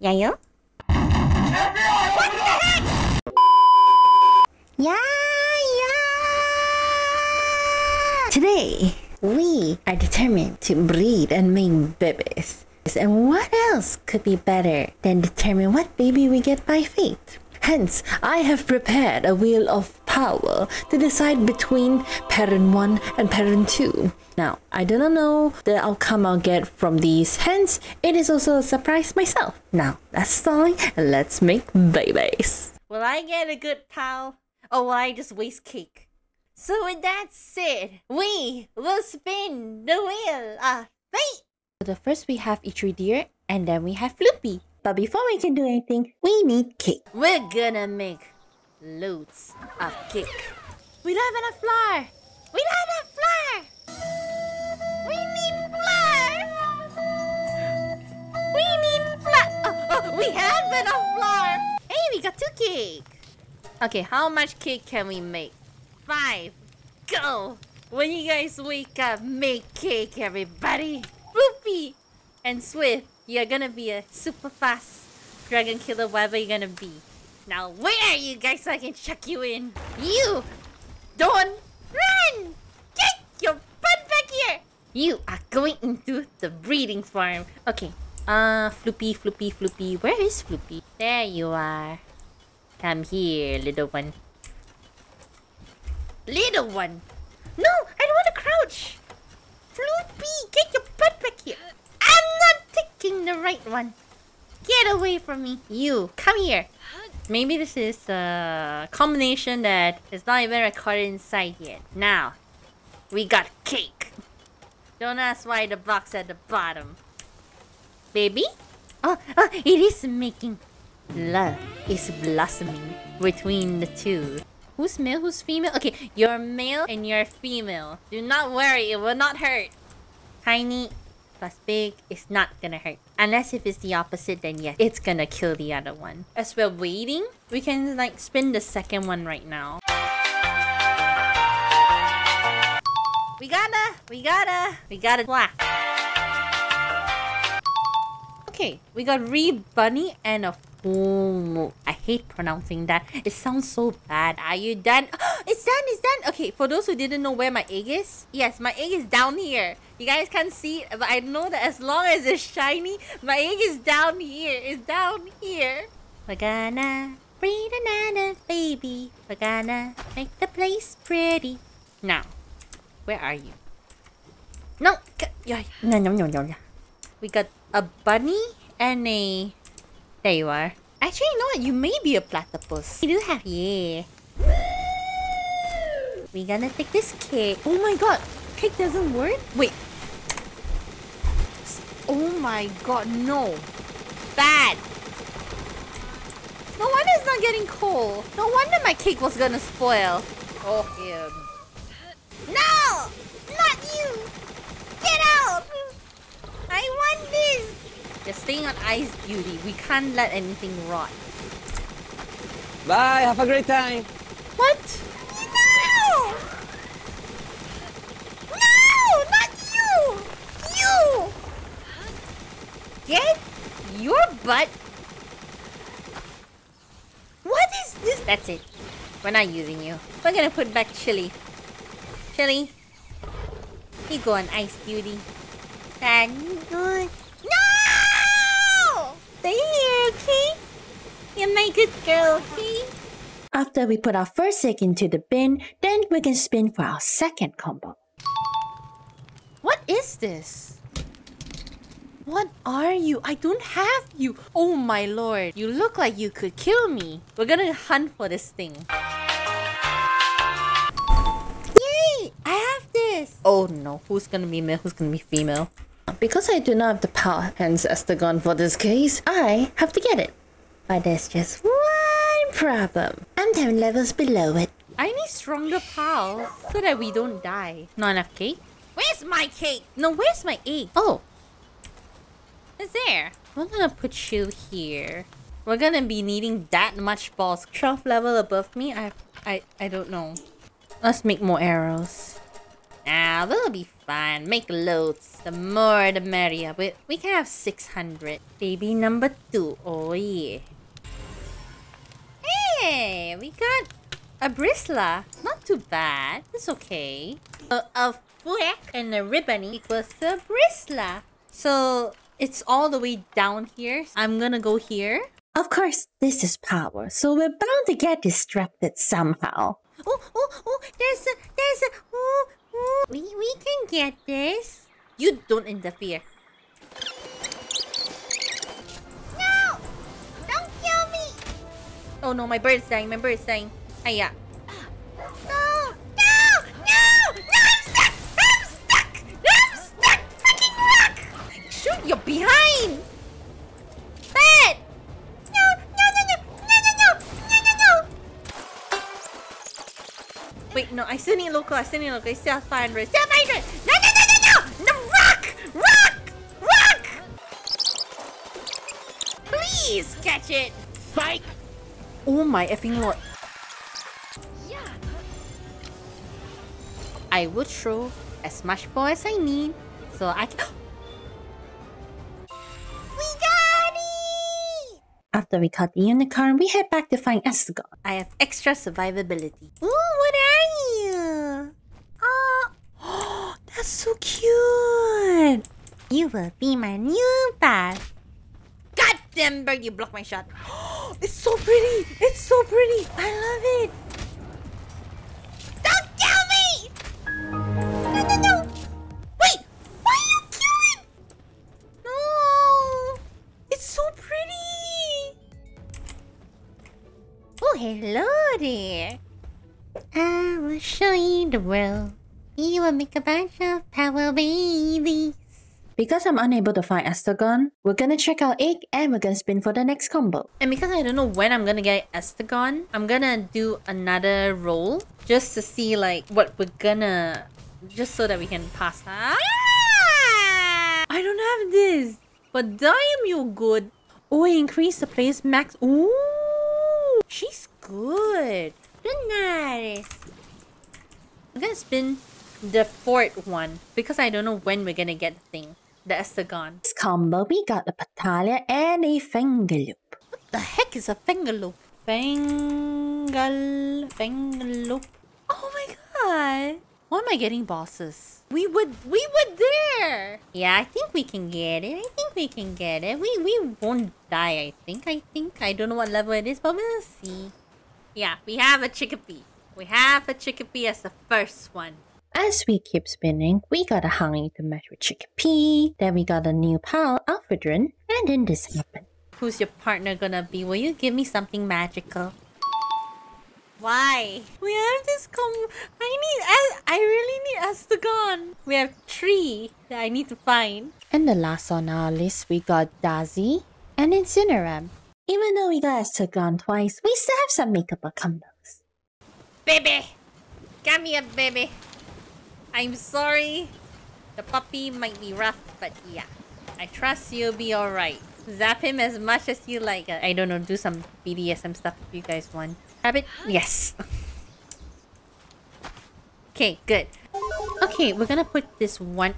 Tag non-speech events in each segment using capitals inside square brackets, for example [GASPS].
Yeah, yeah? Yeah, yeah! Today, we are determined to breed and make babies. And what else could be better than determine what baby we get by fate? Hence, I have prepared a wheel of power to decide between parent 1 and parent 2. Now, I do not know the outcome I'll get from these, hence, it is also a surprise myself. Now, that's stalling and let's make babies. Will I get a good pal? Or will I just waste cake? So with that said, we will spin the wheel of fate! So the first we have Deer, and then we have Flopie. But before we can do anything, we need cake. We're gonna make loads of cake. We don't have enough flour. We don't have enough flour. We need flour. We need flour. Oh, oh, we have enough flour. Hey, we got two cake. Okay, how much cake can we make? Five. Go. When you guys wake up, make cake, everybody. Flopie and Swift you're gonna be a super fast dragon killer, whatever you're gonna be. Now, where are you guys so I can chuck you in? You! Don't run! Get your butt back here! You are going into the breeding farm. Okay. Uh, Flopie, Flopie, Flopie. Where is Flopie? There you are. Come here, little one. Little one! No! I don't want to crouch! Flopie, get your butt back here! Picking the right one. Get away from me. You, come here. Maybe this is a combination that is not even recorded inside yet. Now, we got cake. Don't ask why the box at the bottom. Baby? Oh, oh, it is making. Love is blossoming between the two. Who's male, who's female? Okay, you're male and you're female. Do not worry, it will not hurt. Tiny plus big is not gonna hurt. Unless if it's the opposite, then yes, it's gonna kill the other one. As we're waiting, we can like spin the second one right now. We gotta, we gotta, we gotta black. Okay, we got Ree Bunny and a Oh, I hate pronouncing that. It sounds so bad. Are you done? [GASPS] it's done, it's done. Okay, for those who didn't know where my egg is, yes, my egg is down here. You guys can't see it, but I know that as long as it's shiny, my egg is down here. It's down here. We're gonna breed another baby. We're gonna make the place pretty. Now, where are you? No, no, no, no, no. We got a bunny and a there you are. Actually, you know what? You may be a platypus. You do have... Yeah. We're gonna take this cake. Oh my god. Cake doesn't work? Wait. Oh my god, no. Bad. No wonder it's not getting cold. No wonder my cake was gonna spoil. Oh, him. No! Not you! Get out! I want this! On ice, Beauty. We can't let anything rot. Bye, have a great time. What? No! No, not you! You! Get your butt. What is this? That's it. We're not using you. We're gonna put back Chili. Chili. You go on Ice Beauty. Good. Stay here, okay? You're my good girl, okay? After we put our first egg into the bin, then we can spin for our second combo. What is this? What are you? I don't have you. Oh my lord. You look like you could kill me. We're gonna hunt for this thing. Yay! I have this. Oh no. Who's gonna be male? Who's gonna be female? Because I do not have the power hands as the gun for this case, I have to get it. But there's just one problem. I'm 10 levels below it. I need stronger pals so that we don't die. Not enough cake? Where's my cake? No, where's my egg? Oh. It's there. We're gonna put you here. We're gonna be needing that much balls. 12 level above me? I I I don't know. Let's make more arrows. Ah, that'll be fine. Make loads. The more the merrier. We, we can have 600. Baby number two. Oh yeah. Hey, we got a Bristla. Not too bad. It's okay. A, a foot and a ribbon equals a Bristla. So it's all the way down here. I'm gonna go here. Of course, this is power, so we're bound to get distracted somehow. Oh, oh, oh, there's a. We, we can get this. You don't interfere. No! Don't kill me! Oh no, my bird's dying, my bird's dying. Hiya. No! No! No! No! I'm stuck! I'm stuck! I'm stuck! Freaking rock! Shoot, you're behind! Wait, no, I still need local. I still need local. I still have 500. Still have 500! No! No! No! No! No! No! Rock! Rock! Rock! Please catch it! Fight! Oh my effing lord. I would throw as much ball as I need so I can. After we caught the unicorn, we head back to find Astegon. I have extra survivability. Ooh, what are you? Oh, [GASPS] that's so cute. You will be my new pet. God damn bird, you blocked my shot. [GASPS] it's so pretty. It's so pretty. I love it. Oh, hello there. I will show you the world. You will make a bunch of power babies. Because I'm unable to find Astegon, we're gonna check out Egg and we're gonna spin for the next combo. And because I don't know when I'm gonna get Astegon, I'm gonna do another roll just to see like what we're gonna just so that we can pass. Ah! I don't have this. But damn you're good. Oh, increase the player's max. Ooh, she's good. Good nice. I'm gonna spin the fourth one because I don't know when we're gonna get the thing. That's the Astegon. This combo, we got a Petallia and a Fenglope. What the heck is a Fenglope? Fingal... Finger loop. Oh my god! Why am I getting bosses? We would... We were there! Yeah, I think we can get it. I think we can get it. We, we won't die, I think. I think. I don't know what level it is, but we'll see. Yeah, we have a Chikipi. We have a Chikipi as the first one. As we keep spinning, we got a Honey to match with Chikipi, then we got a new pal, Elphidran, and then this happened. Who's your partner gonna be? Will you give me something magical? Why? We have this com- I need- I, I really need Astegon. We have three that I need to find. And the last on our list, we got Dazzi and Incineram. Even though we got Astegon twice, we still have some makeable combos. Baby! Got me a baby. I'm sorry. The puppy might be rough, but yeah. I trust you'll be alright. Zap him as much as you like. I don't know, do some BDSM stuff if you guys want. Rabbit? Yes. [LAUGHS] okay, good. Okay, we're gonna put this one...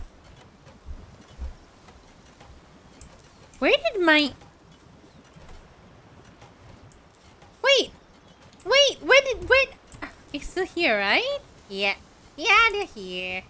Where did my... Wait! Wait, where did... Where... It's still here, right? Yeah. Yeah, they're here.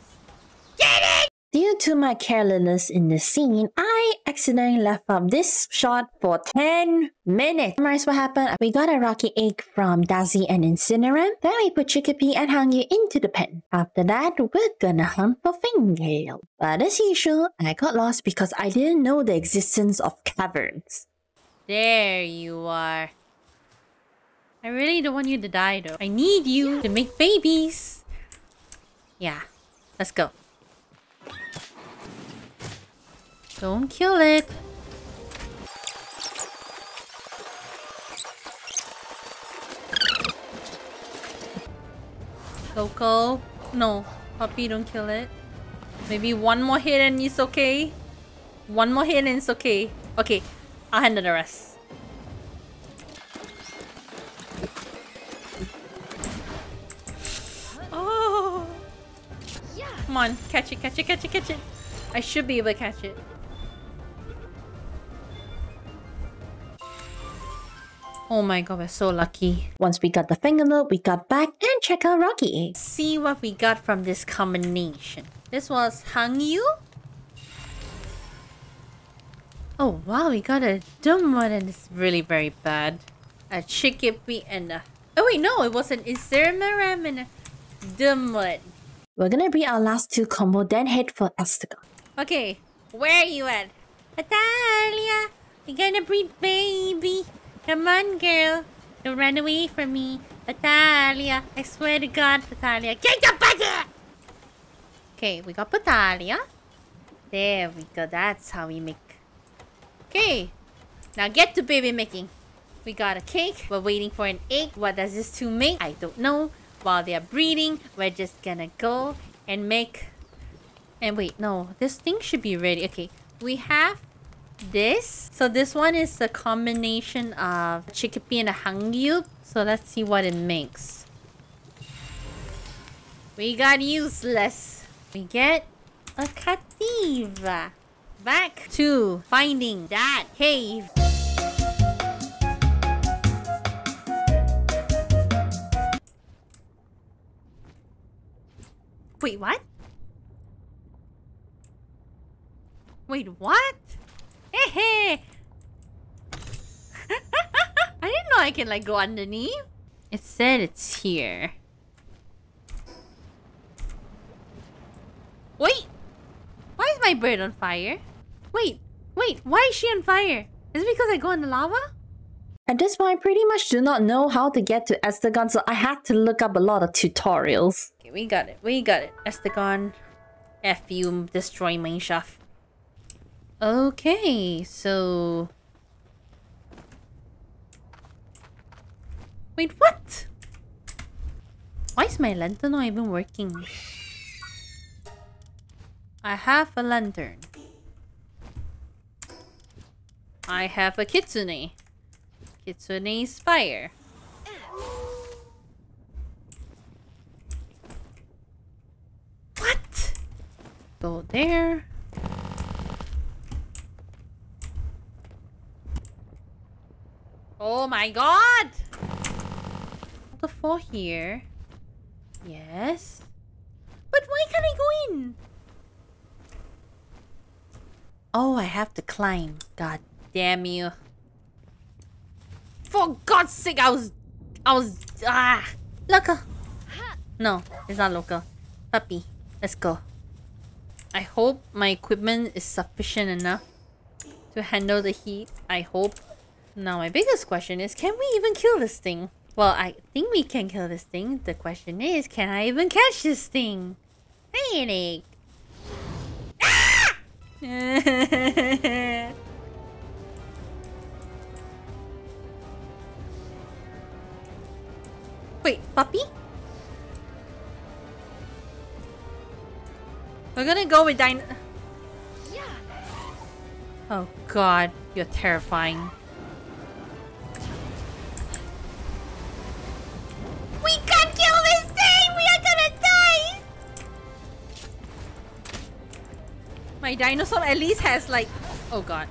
Get it! Due to my carelessness in the scene, I accidentally left up this shot for 10 minutes. Summarize what happened. We got a rocky egg from Dazzi and Incineram. Then we put Chikipi and Hangyu into the pen. After that, we're gonna hunt for Fingernail. But as usual, I got lost because I didn't know the existence of caverns. There you are. I really don't want you to die though. I need you to make babies. Yeah, let's go. Don't kill it. Coco. No. Puppy, don't kill it. Maybe one more hit and it's okay. One more hit and it's okay. Okay. I'll handle the rest. Come on, catch it, catch it, catch it, catch it. I should be able to catch it. Oh my god, we're so lucky. Once we got the fingernail, we got back and check out Rocky Egg. See what we got from this combination. This was Hangyu. Oh wow, we got a dumb one and it's really very bad. A Chikipi and a... Oh wait, no, it was an Incineram and a dumb one. We're gonna breed our last two combo, then head for Astegon. Okay, where are you at? Atalia, we gonna breed baby. Come on, girl. Don't run away from me. Atalia, I swear to God, Atalia. Get the butter! Okay, we got Petallia. There we go. That's how we make. Okay, now get to baby making. We got a cake. We're waiting for an egg. What does this two make? I don't know. While they're breeding, we're just gonna go and make... And wait, no. This thing should be ready. Okay, we have this. So this one is a combination of Chikipi and a Hangyu. So let's see what it makes. We got useless. We get a Kativa. Back to finding that cave. Wait, what? Wait, what? Hey, [LAUGHS] I didn't know I can like go underneath. It said it's here. Wait! Why is my bird on fire? Wait, wait, why is she on fire? Is it because I go in the lava? At this point, I pretty much do not know how to get to Astegon, so I had to look up a lot of tutorials. Okay, we got it, we got it. Astegon. F you, destroy mineshaft. Okay, so... Wait, what? Why is my lantern not even working? I have a lantern. I have a kitsune. Kitsune's fire. What? Go there. Oh my god! The four here. Yes. But why can't I go in? Oh, I have to climb. God damn you. For God's sake, I was... I was... Ah! Local. No, it's not local. Puppy. Let's go. I hope my equipment is sufficient enough to handle the heat. I hope. Now my biggest question is, can we even kill this thing? Well, I think we can kill this thing. The question is, can I even catch this thing? Panic! Ah! [LAUGHS] puppy? We're gonna go with Dino- Oh god, you're terrifying. We can't kill this thing! We are gonna die! My dinosaur at least has like... Oh god.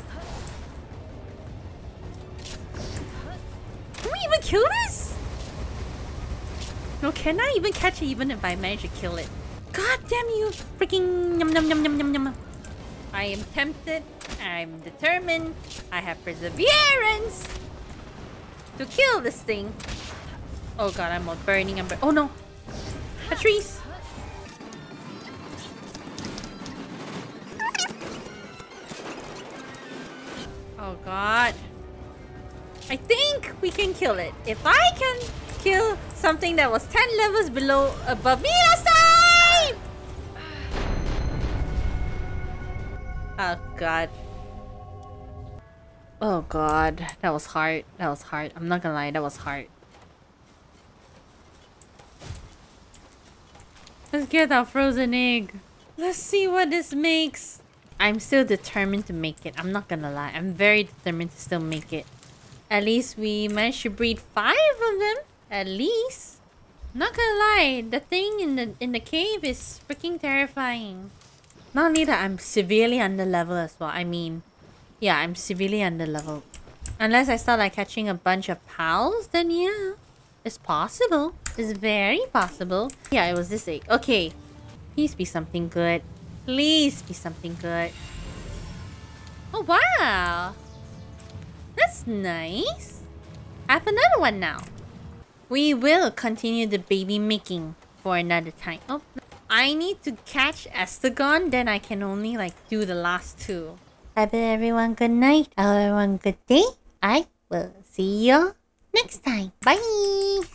Can we even kill this? No, can I even catch it even if I manage to kill it? God damn you! Freaking yum yum yum yum yum yum. I am tempted. I'm determined. I have perseverance to kill this thing. Oh god, I'm burning. I'm bur oh no, Patrice. Oh god. I think we can kill it. If I can kill something that was 10 levels below above me last time! Oh god. Oh god. That was hard. That was hard. I'm not gonna lie, that was hard. Let's get our frozen egg. Let's see what this makes. I'm still determined to make it. I'm not gonna lie. I'm very determined to still make it. At least we managed to breed five of them. At least. Not gonna lie, the thing in the in the cave is freaking terrifying. Not only that, I'm severely under level as well. I mean, yeah, I'm severely under level. Unless I start like catching a bunch of pals, then yeah, it's possible. It's very possible. Yeah, it was this egg. Okay, please be something good. Please be something good. Oh wow, that's nice. I have another one now. We will continue the baby making for another time. Oh, I need to catch Astegon, then I can only like do the last two. Bid everyone good night. Everyone good day. I will see you next time. Bye.